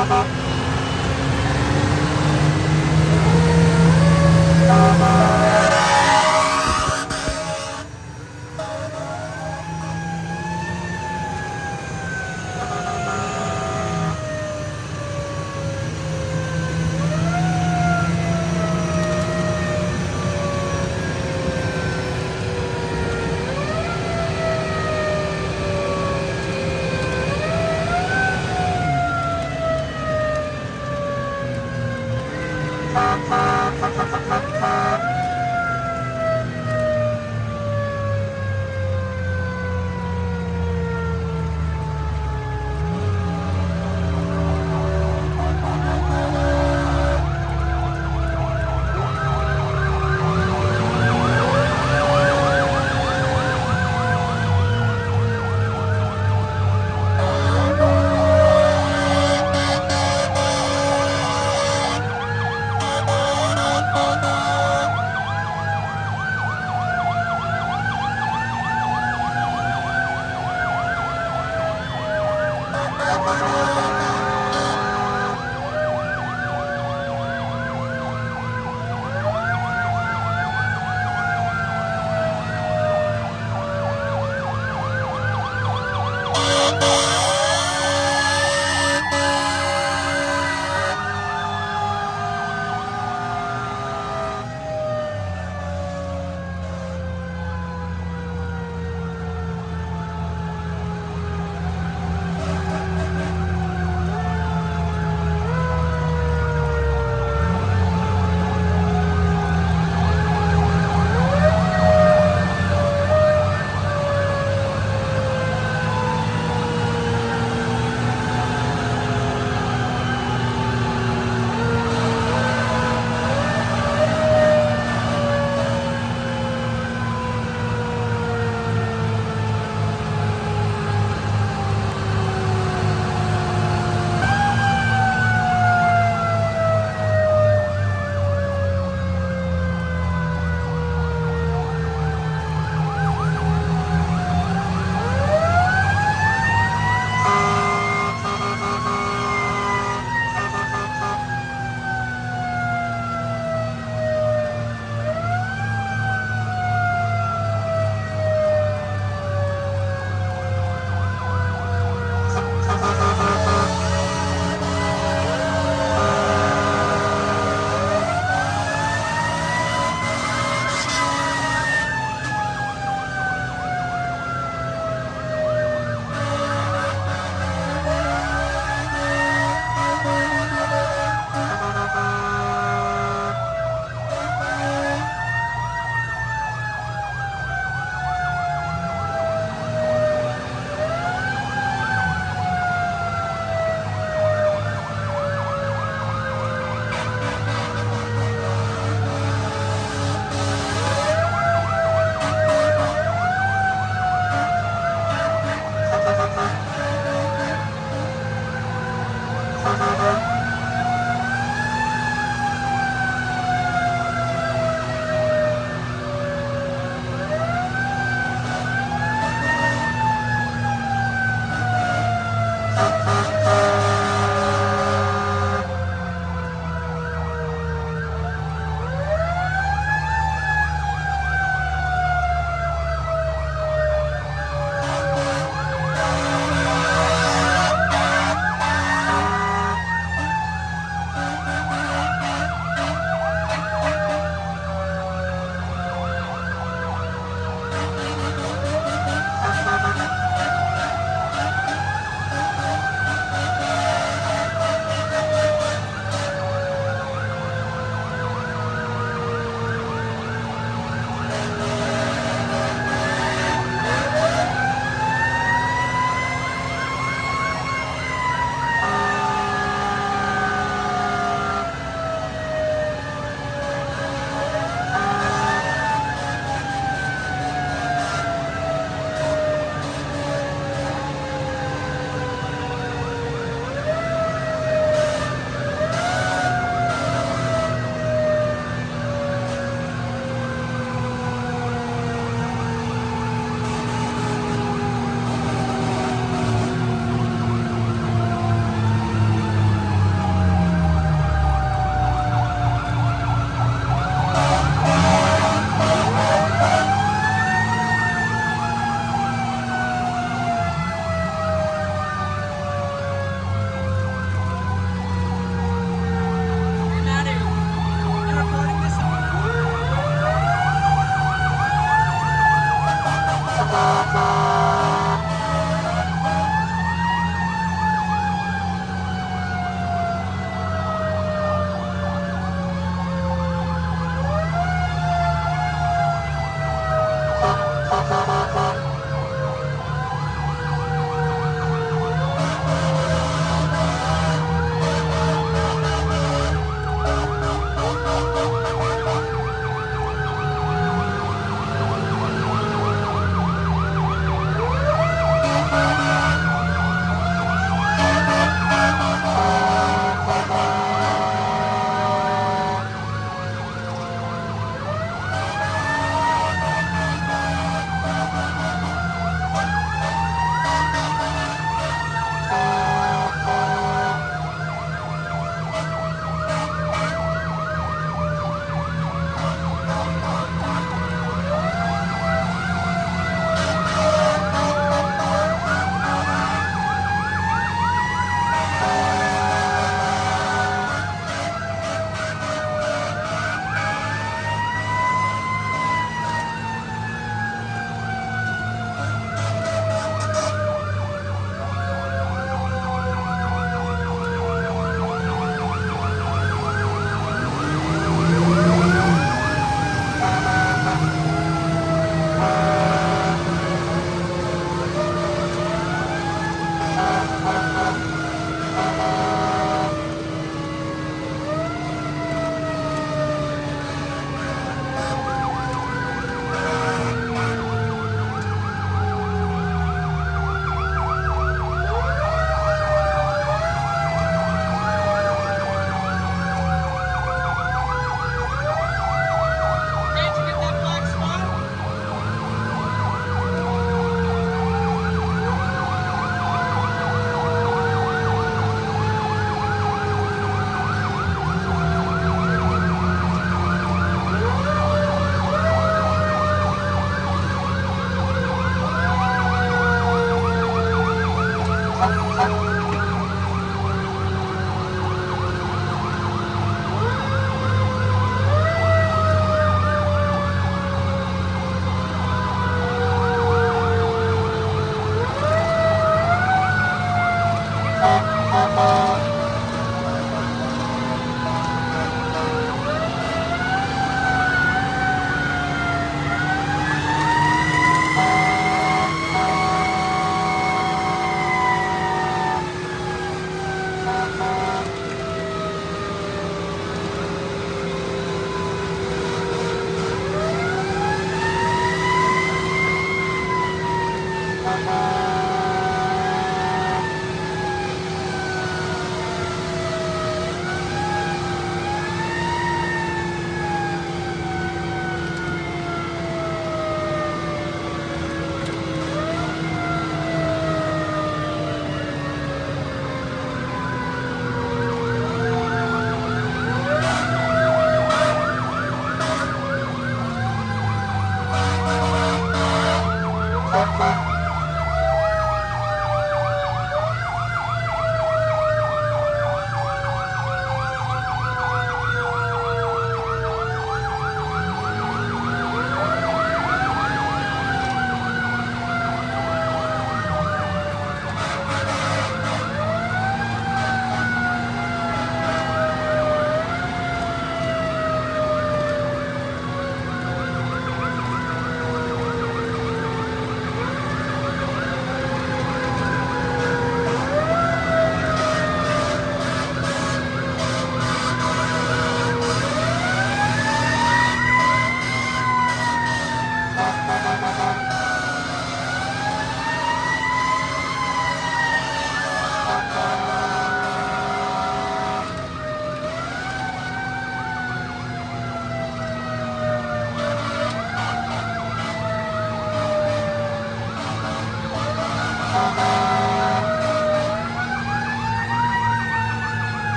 Yamaha.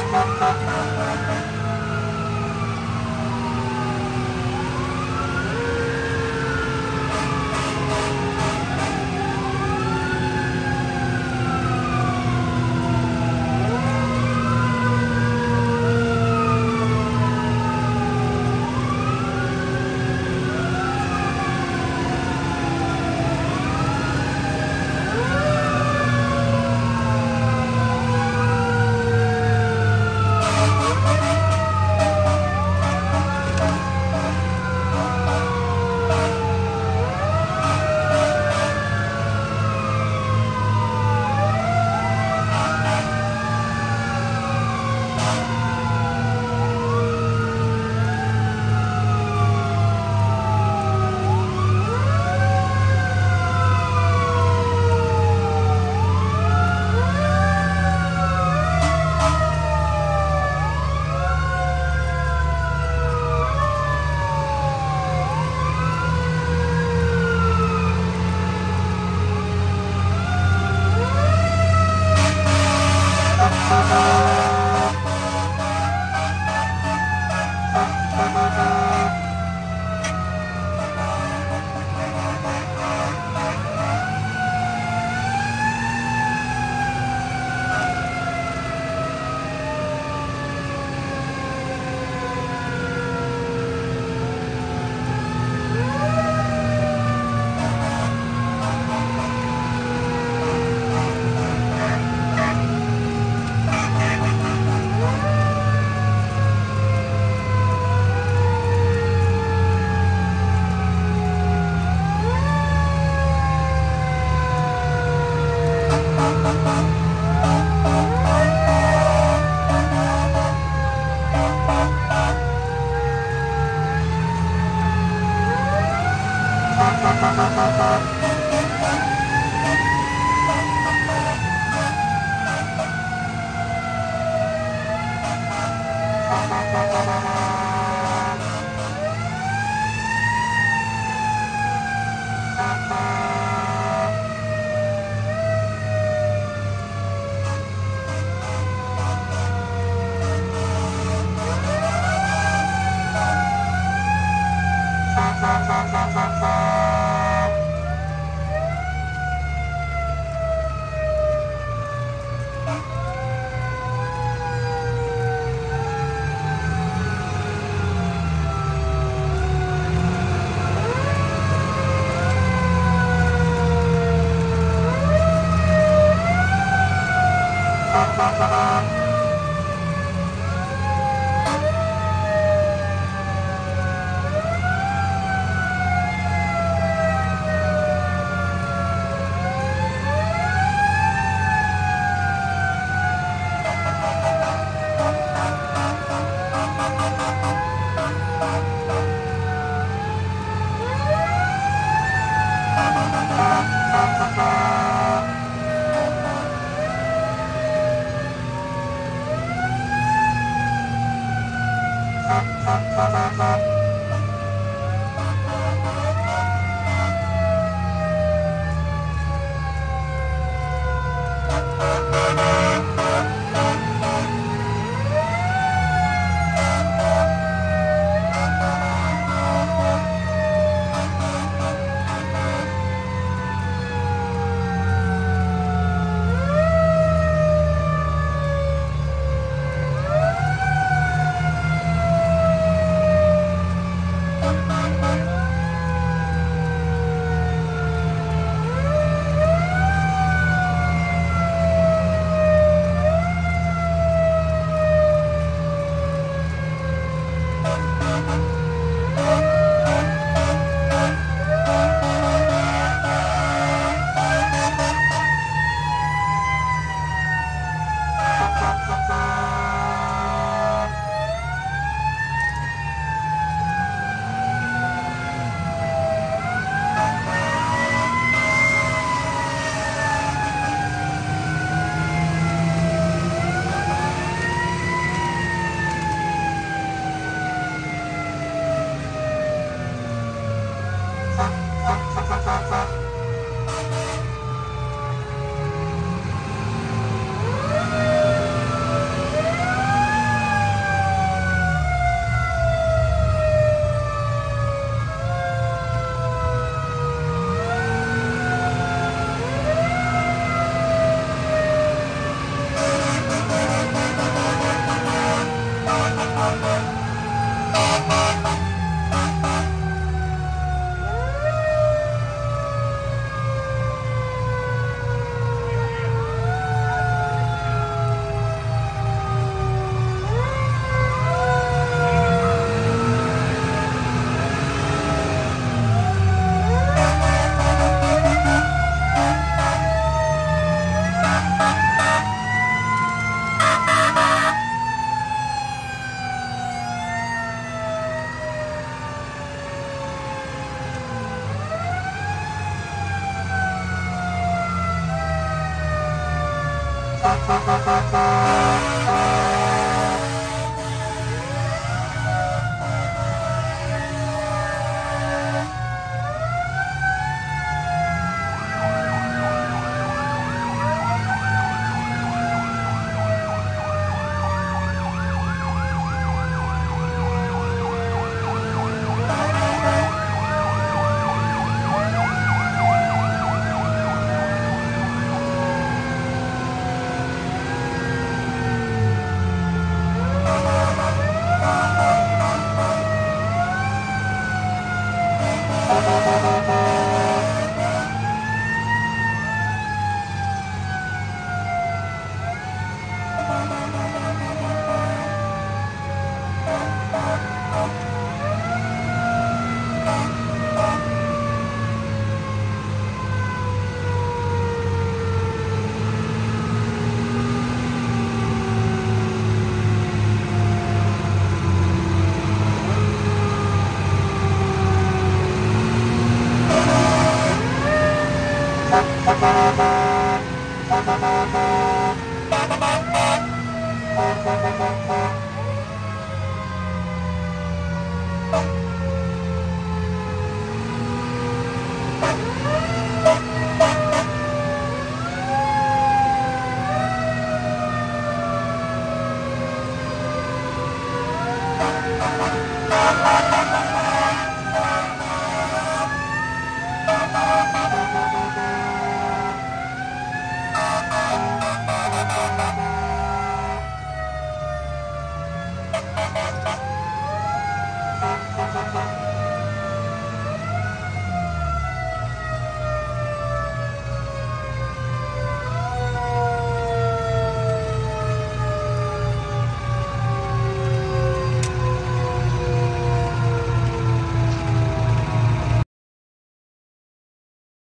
Música Thank you.